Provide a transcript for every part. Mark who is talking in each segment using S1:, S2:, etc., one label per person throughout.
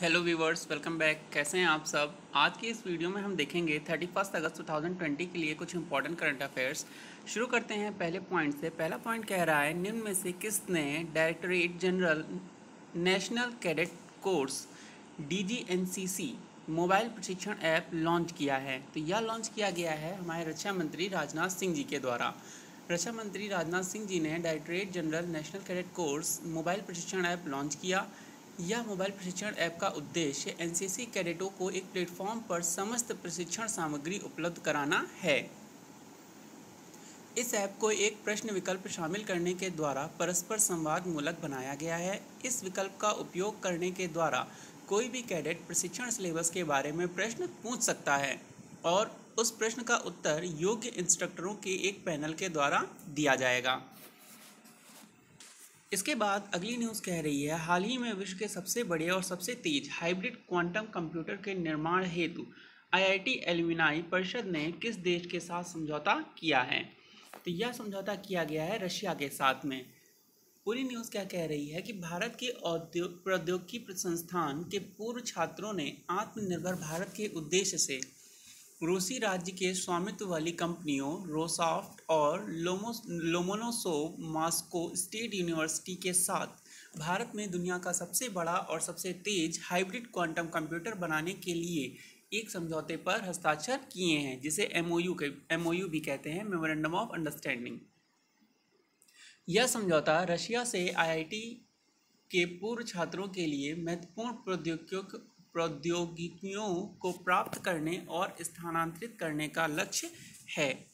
S1: Hello viewers welcome back कैसे हैं आप सब? आज की इस वीडियो में हम देखेंगे थर्टी फ़र्स्ट अगस्त 2020 के लिए कुछ इंपॉर्टेंट करंट अफेयर्स शुरू करते हैं पहले पॉइंट से। पहला पॉइंट कह रहा है, निम्न में से किसने directorate general national cadet corps DGNCC mobile प्रशिक्षण ऐप लॉन्च किया है? तो यह लॉन्च किया गया है हमारे रक्षा मंत्री राजनाथ सिंह जी के द्वारा। रक्षा मंत्री राजनाथ सिंह जी ने directorate general national cadet corps mobile प्रशिक्षण ऐप लॉन्च किया। यह मोबाइल प्रशिक्षण ऐप का उद्देश्य एनसीसी कैडेटों को एक प्लेटफॉर्म पर समस्त प्रशिक्षण सामग्री उपलब्ध कराना है। इस ऐप को एक प्रश्न विकल्प शामिल करने के द्वारा परस्पर संवाद मूलक बनाया गया है। इस विकल्प का उपयोग करने के द्वारा कोई भी कैडेट प्रशिक्षण सिलेबस के बारे में प्रश्न पूछ सकता है और उस प्रश्न का उत्तर योग्य इंस्ट्रक्टरों के एक पैनल के द्वारा दिया जाएगा। इसके बाद अगली न्यूज़ कह रही है, हाल ही में विश्व के सबसे बड़े और सबसे तेज हाइब्रिड क्वांटम कंप्यूटर के निर्माण हेतु आईआईटी एलुमिनाई परिषद ने किस देश के साथ समझौता किया है? तो यह समझौता किया गया है रशिया के साथ में। पूरी न्यूज़ क्या कह रही है कि भारत के औद्योग प्रौद्योगिकी संस्थान के पूर्व छात्रों ने आत्मनिर्भर भारत के उद्देश्य से रूसी राज्य के स्वामित्व वाली कंपनियों रोसॉफ्ट और लोमो लोमोनोसोव मास्को स्टेट यूनिवर्सिटी के साथ भारत में दुनिया का सबसे बड़ा और सबसे तेज हाइब्रिड क्वांटम कंप्यूटर बनाने के लिए एक समझौते पर हस्ताक्षर किए हैं, जिसे एमओयू के एमओयू भी कहते हैं मेमोरेंडम ऑफ़ अंडरस्टैंडिंग यह समझौता रशिया से आईआईटी के पूर्व छात्रों के लिए महत्वपूर्ण प्रौद्योगिकियों प्रौद्योगिकियों को प्राप्त करने और स्थानांतरित करने का लक्ष्य है।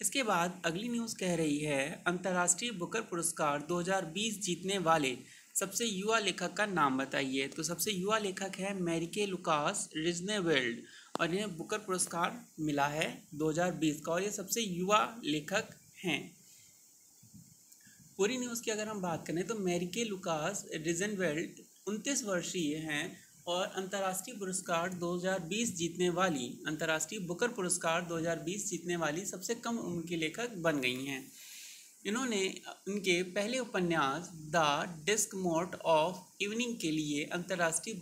S1: इसके बाद अगली न्यूज़ कह रही है, अंतर्राष्ट्रीय बुकर पुरस्कार 2020 जीतने वाले सबसे युवा लेखक का नाम बताइए। तो सबसे युवा लेखक है मैरिके लुकास रिजनेवेल्ड और इन्हें बुकर पुरस्कार मिला है 2020 का और ये सबसे युवा लेखक हैं। पूरी न्यूज़ की अगर हम बात करें तो मैरिके लुकास रिजनवेल्ड उनतीस वर्षीय हैं और अंतर्राष्ट्रीय पुरस्कार 2020 जीतने वाली, अंतर्राष्ट्रीय बुकर पुरस्कार 2020 जीतने वाली सबसे कम उम्र की लेखक बन गई हैं। इन्होंने उनके पहले उपन्यास the discomfort of evening के लिए अंतर्राष्ट्रीय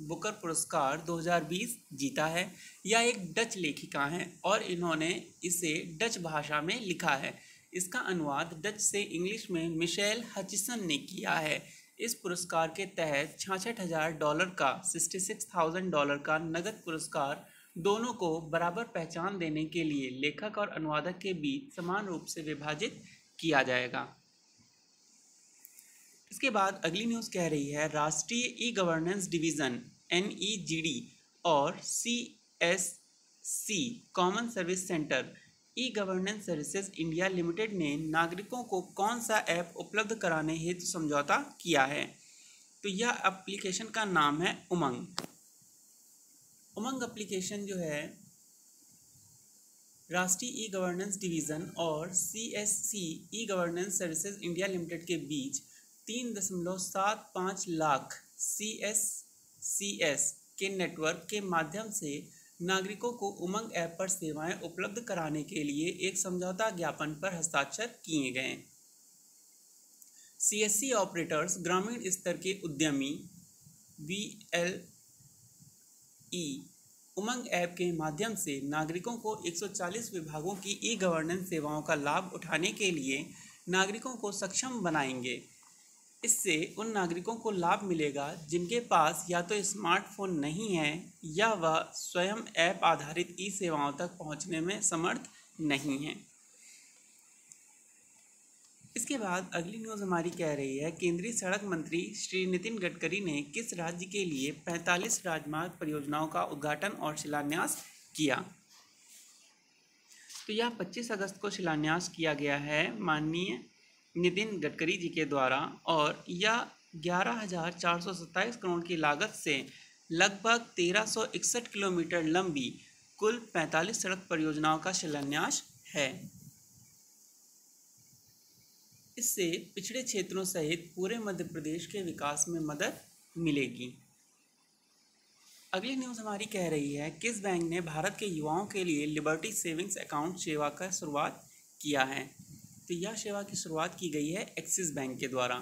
S1: बुकर पुरस्कार 2020 जीता है। यह एक डच लेखिका हैं और इन्होंने इसे डच भाषा में लिखा है। इसका अनुवाद डच से इंग्लिश में मिशेल हचिसन ने किया है। इस पुरस्कार के तहत छाछठ हज़ार डॉलर का सिक्सटी सिक्स थाउज़ेंड डॉलर का नगद पुरस्कार दोनों को बराबर पहचान देने के लिए लेखक और अनुवादक के बीच समान रूप से विभाजित किया जाएगा। इसके बाद अगली न्यूज़ कह रही है, राष्ट्रीय ई गवर्नेंस डिवीज़न एनईजीडी और C S C common service centre e governance services India limited ने नागरिकों को कौन सा ऐप उपलब्ध कराने हेतु समझौता किया है? तो यह एप्लीकेशन का नाम है उमंग। उमंग एप्लीकेशन जो है, राष्ट्रीय ई गवर्नेंस डिवीज़न और C S C e governance services India limited के बीच तीन दशमलव सात पाँच lakh C S C S के नेटवर्क के माध्यम से नागरिकों को उमंग ऐप पर सेवाएँ उपलब्ध कराने के लिए एक समझौता ज्ञापन पर हस्ताक्षर किए गए। सीएससी ऑपरेटर्स ग्रामीण स्तर के उद्यमी V L E Umang app के माध्यम से नागरिकों को 140 विभागों की ई गवर्नेंस सेवाओं का लाभ उठाने के लिए नागरिकों को सक्षम बनाएँगे। इससे उन नागरिकों को लाभ मिलेगा जिनके पास या तो स्मार्टफ़ोन नहीं है या वह स्वयं ऐप आधारित ई सेवाओं तक पहुँचने में समर्थ नहीं है। इसके बाद अगली न्यूज़ हमारी कह रही है, केंद्रीय सड़क मंत्री श्री नितिन गडकरी ने किस राज्य के लिए 45 राजमार्ग परियोजनाओं का उद्घाटन और शिलान्यास किया? तो यह 25 अगस्त को शिलान्यास किया गया है, माननीय नितिन गडकरी जी के द्वारा और यह ग्यारह हज़ार चार सौ सत्ताईस करोड़ की लागत से लगभग तेरह सौ इकसठ किलोमीटर लंबी कुल पैंतालीस सड़क परियोजनाओं का शिलान्यास है। इससे पिछड़े क्षेत्रों सहित पूरे मध्य प्रदेश के विकास में मदद मिलेगी। अगली न्यूज़ हमारी कह रही है, किस बैंक ने भारत के युवाओं के लिए लिबर्टी सेविंग्स अकाउंट सेवा का शुरुआत किया है? तो यह सेवा की शुरुआत की गई है एक्सिस बैंक के द्वारा।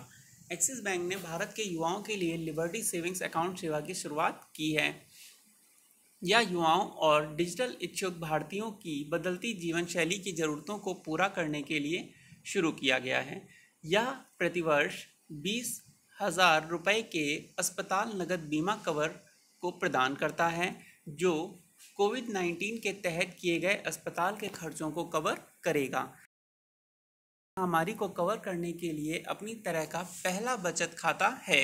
S1: एक्सिस बैंक ने भारत के युवाओं के लिए लिबर्टी सेविंग्स अकाउंट सेवा की शुरुआत की है। यह युवाओं और डिजिटल इच्छुक भारतीयों की बदलती जीवन शैली की ज़रूरतों को पूरा करने के लिए शुरू किया गया है। यह प्रतिवर्ष बीस हज़ार रुपये के अस्पताल नगद बीमा कवर को प्रदान करता है, जो कोविड नाइन्टीन के तहत किए गए अस्पताल के खर्चों को कवर करेगा। महामारी को कवर करने के लिए अपनी तरह का पहला बचत खाता है।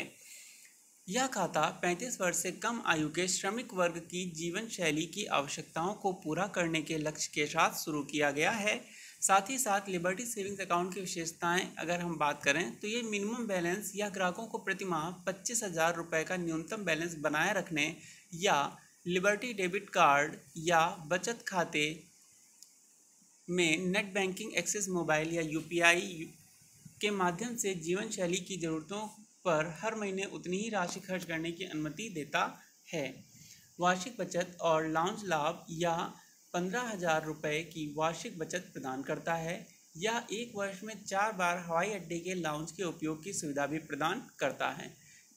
S1: यह खाता 35 वर्ष से कम आयु के श्रमिक वर्ग की जीवन शैली की आवश्यकताओं को पूरा करने के लक्ष्य के साथ शुरू किया गया है। साथ ही साथ लिबर्टी सेविंग्स अकाउंट की विशेषताएँ अगर हम बात करें तो ये मिनिमम बैलेंस या ग्राहकों को प्रति माह पच्चीस हज़ार रुपये का न्यूनतम बैलेंस बनाए रखने या लिबर्टी डेबिट कार्ड या बचत खाते में नेट बैंकिंग एक्सेस मोबाइल या यूपीआई के माध्यम से जीवन शैली की ज़रूरतों पर हर महीने उतनी ही राशि खर्च करने की अनुमति देता है। वार्षिक बचत और लॉन्च लाभ या पंद्रह हज़ार रुपये की वार्षिक बचत प्रदान करता है। यह एक वर्ष में चार बार हवाई अड्डे के लाउंज के उपयोग की सुविधा भी प्रदान करता है।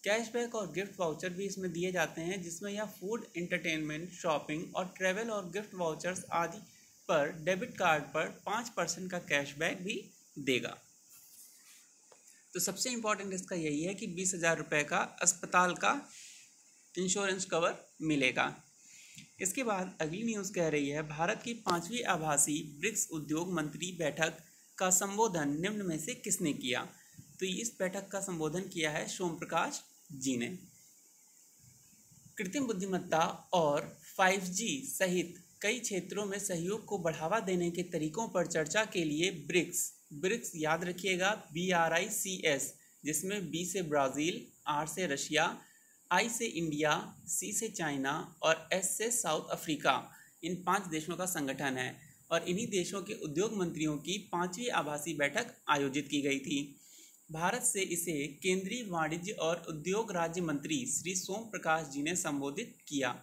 S1: कैशबैक और गिफ्ट वाउचर भी इसमें दिए जाते हैं, जिसमें यह फ़ूड इंटरटेनमेंट शॉपिंग और ट्रैवल और गिफ्ट वाउचर्स आदि पर डेबिट कार्ड पर पाँच परसेंट का कैशबैक भी देगा। तो सबसे इम्पोर्टेंट इसका यही है कि बीस हज़ार रुपये का अस्पताल का इंश्योरेंस कवर मिलेगा। इसके बाद अगली न्यूज़ कह रही है, भारत की पांचवी आभासी ब्रिक्स उद्योग मंत्री बैठक का संबोधन निम्न में से किसने किया? तो इस बैठक का संबोधन किया है सोम प्रकाश जी ने। कृत्रिम बुद्धिमत्ता और 5G सहित कई क्षेत्रों में सहयोग को बढ़ावा देने के तरीकों पर चर्चा के लिए ब्रिक्स ब्रिक्स याद रखिएगा B R I C S जिसमें बी से ब्राज़ील आर से रशिया आई से इंडिया सी से चाइना और एस से साउथ अफ्रीका। इन पाँच देशों का संगठन है और इन्हीं देशों के उद्योग मंत्रियों की पांचवी आभासी बैठक आयोजित की गई थी। भारत से इसे केंद्रीय वाणिज्य और उद्योग राज्य मंत्री श्री सोम प्रकाश जी ने संबोधित किया।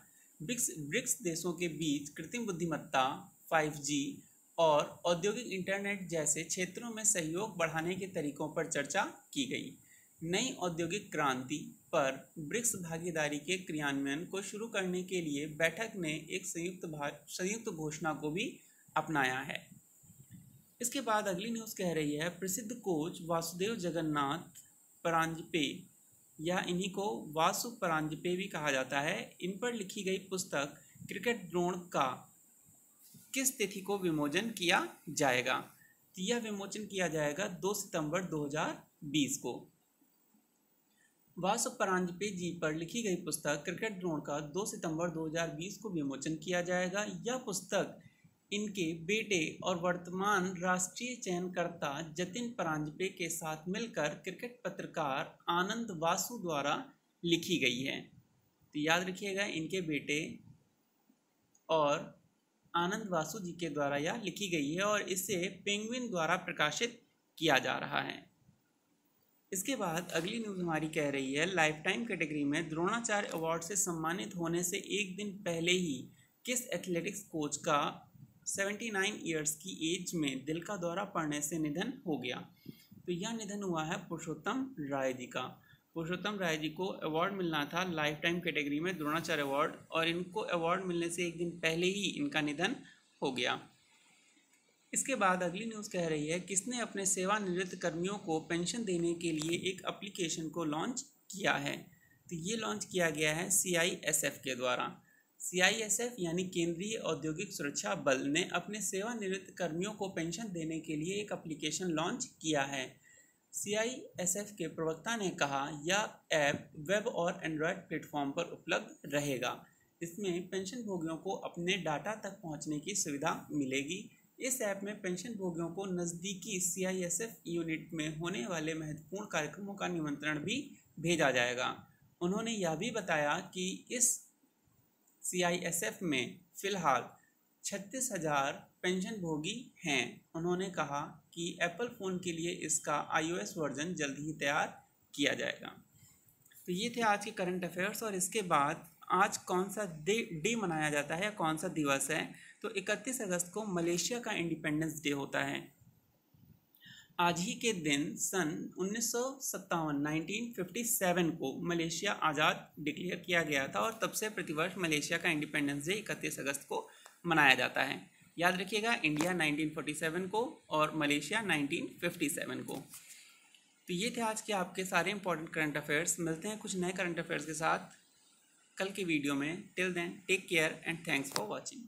S1: ब्रिक्स ब्रिक्स देशों के बीच कृत्रिम बुद्धिमत्ता 5G और औद्योगिक इंटरनेट जैसे क्षेत्रों में सहयोग बढ़ाने के तरीकों पर चर्चा की गई। नई औद्योगिक क्रांति पर ब्रिक्स भागीदारी के क्रियान्वयन को शुरू करने के लिए बैठक ने एक संयुक्त संयुक्त घोषणा को भी अपनाया है। इसके बाद अगली न्यूज़ कह रही है, प्रसिद्ध कोच वासुदेव जगन्नाथ, परांजपे या इन्हीं को वासु परांजपे भी कहा जाता है। इन पर लिखी गई पुस्तक क्रिकेट द्रोण का किस तिथि को विमोचन किया जाएगा? तो यह विमोचन किया जाएगा 2 सितंबर 2020 को। वासु परांजपे जी पर लिखी गई पुस्तक क्रिकेट द्रोण का 2 सितंबर 2020 को विमोचन किया जाएगा। यह पुस्तक इनके बेटे और वर्तमान राष्ट्रीय चयनकर्ता जतिन परांजपे के साथ मिलकर क्रिकेट पत्रकार आनंद वासु द्वारा लिखी गई है। तो याद रखिएगा, इनके बेटे और आनंद वासु जी के द्वारा यह लिखी गई है और इसे पेंगुइन द्वारा प्रकाशित किया जा रहा है। इसके बाद अगली न्यूज़ हमारी कह रही है लाइफ टाइम कैटेगरी में द्रोणाचार्य अवार्ड से सम्मानित होने से एक दिन पहले ही किस एथलेटिक्स कोच का 79 ईयर्स की एज में दिल का दौरा पड़ने से निधन हो गया। तो यह निधन हुआ है पुरुषोत्तम राय जी का। पुरुषोत्तम राय जी को अवार्ड मिलना था लाइफ टाइम कैटेगरी में द्रोणाचार्य अवार्ड और इनको अवार्ड मिलने से एक दिन पहले ही इनका निधन हो गया। इसके बाद अगली न्यूज़ कह रही है, किसने अपने सेवानिवृत्त कर्मियों को पेंशन देने के लिए एक एप्लीकेशन को लॉन्च किया है? तो ये लॉन्च किया गया है सीआईएसएफ के द्वारा। सीआईएसएफ यानी केंद्रीय औद्योगिक सुरक्षा बल ने अपने सेवानिवृत्त कर्मियों को पेंशन देने के लिए एक एप्लीकेशन लॉन्च किया है। सीआईएसएफ के प्रवक्ता ने कहा, यह ऐप वेब और एंड्रॉयड प्लेटफॉर्म पर उपलब्ध रहेगा। इसमें पेंशन भोगियों को अपने डाटा तक पहुँचने की सुविधा मिलेगी। इस ऐप में पेंशन भोगियों को नज़दीकी सीआईएसएफ यूनिट में होने वाले महत्वपूर्ण कार्यक्रमों का निमंत्रण भी भेजा जाएगा। उन्होंने यह भी बताया कि इस सीआईएसएफ में फ़िलहाल छत्तीस हज़ार पेंशन भोगी हैं। उन्होंने कहा कि एप्पल फ़ोन के लिए इसका आईओएस वर्जन जल्द ही तैयार किया जाएगा। तो ये थे आज के करंट अफेयर्स और इसके बाद आज कौन सा डे डे मनाया जाता है या कौन सा दिवस है? तो 31 अगस्त को मलेशिया का इंडिपेंडेंस डे होता है। आज ही के दिन सन उन्नीस सौ सत्तावन को मलेशिया आज़ाद डिक्लेयर किया गया था और तब से प्रतिवर्ष मलेशिया का इंडिपेंडेंस डे इकतीस अगस्त को मनाया जाता है। याद रखिएगा इंडिया 1947 को और मलेशिया 1957 को। तो ये थे आज के आपके सारे इंपॉर्टेंट करंट अफेयर्स मिलते हैं कुछ नए करंट अफेयर्स के साथ कल की वीडियो में। Till then take care and thanks for watching